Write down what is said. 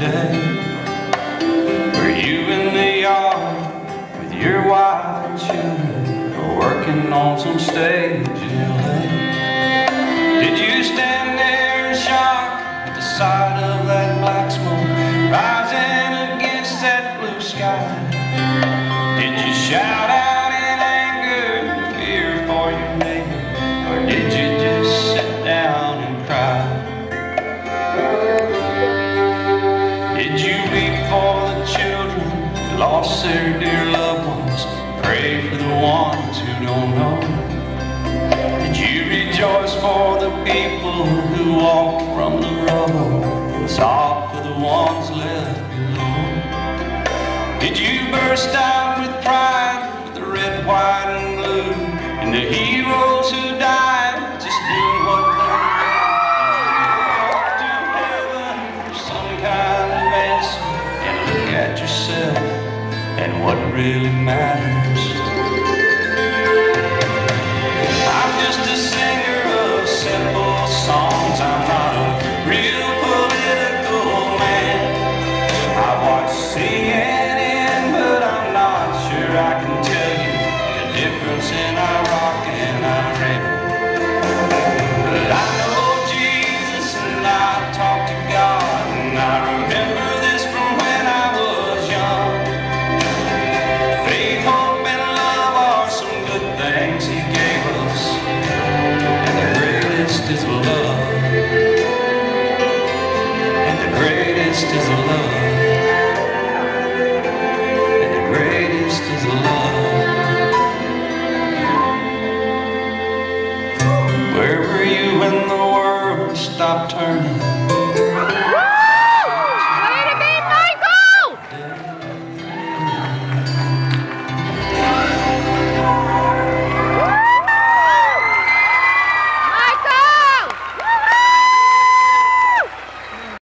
day. Were you in the yard with your wife and children, or working on some stage in LA? Did you stand there in shock at the sight of that black smoke rising against that blue sky? Did you shout out lost their dear loved ones? Pray for the ones who don't know. Did you rejoice for the people who walked from the rubble and sob for the ones left below? Did you burst out with pride for the red, white, and blue and the heroes really matters? I'm just a singer of simple songs. I'm not a real political man. I watch CNN, but I'm not sure I can tell you the difference in Iraq and Iran. But I know Jesus and I talk to things He gave us, and the greatest is love. And the greatest is love. And the greatest is love. Where were you when the world stopped